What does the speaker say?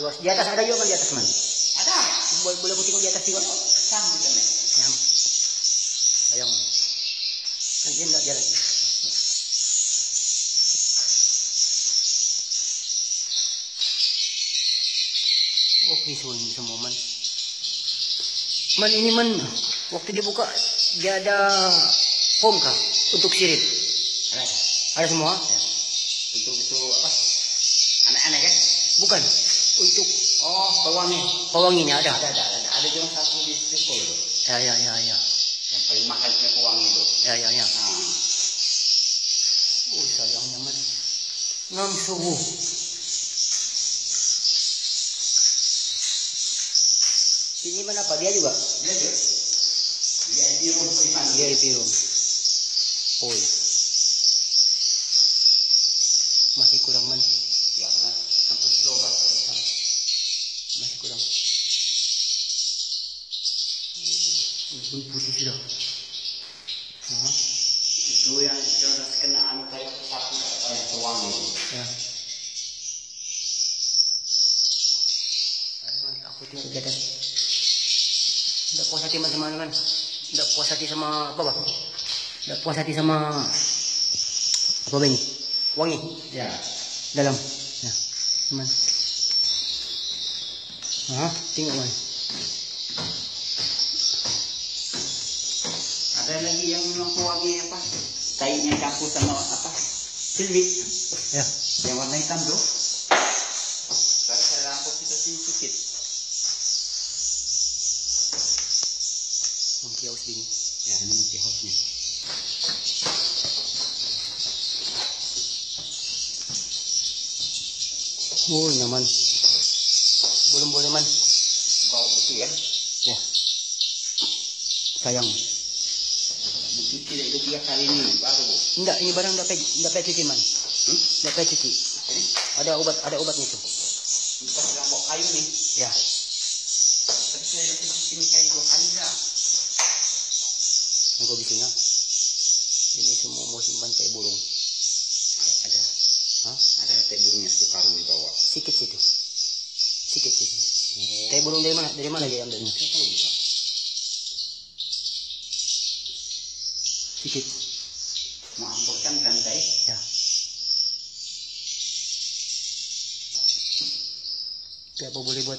Luas. Di atas ada juga man di atas man. Ada. Boleh, boleh tengok di atas juga. Sam gitu nih. Ya. Sayang. Kan dia enggak jalan. Oke, ini semua man. Man ini man, waktu dibuka dia ada form kah untuk sirit? Ada. Ada semua? Ya. Untuk itu apa? Anak-anak ya? Bukan. Untuk Oh, pewangi. pewanginya ada. Ada, ada, ada. Ada cuma satu di situ itu. Ya, ya, ya, ya. Yang paling mahal punya pewangi itu. Ya, ya, ya. Nah, Oh, sayangnya man. Enam subuh. Ini mana apa? Dia juga? dia dia. Dia pun pribadi. Dia di room. Oh, iya. Masih kurang man. Ya, kan. Global. Masih kurang. Putih sudah. Hah? Itu yang kena anu kayak kayak. Ya. Aku. Tidak puas hati sama man. Tidak puas hati sama apa bang? Tidak puas hati sama apa bang? Wangi Ya. dalam. Ya, man. Hah? Tengok man. Ada lagi yang memang pewangi apa? Kainnya campur sama apa? Silvik. Ya. Yang warna hitam tuh. Sekarang saya lampu kita sedikit. Mungkin haus. Ya, ini mungkin hostnya. Oh, nyaman. Belum boleh man. Bau betul ya. Ya. Sayang. Mungkin tidak itu tiga kali ini baru. Enggak, ini barang enggak payah, enggak cuci man. Hmm? Enggak payah cuci. Ada obat, ada obatnya tuh. Kita sedang bawa kayu nih. Ya. Tapi saya di sini kayu dua kali lah. Engkau bisinya. Ini semua mau simpan kayak burung. Teh burungnya satu karung di bawah. Sikit situ. Sikit situ. Kayak burung dari mana? Dari mana dia juga. Sikit. Mengampurkan rantai. Ya. Tapi apa boleh buat?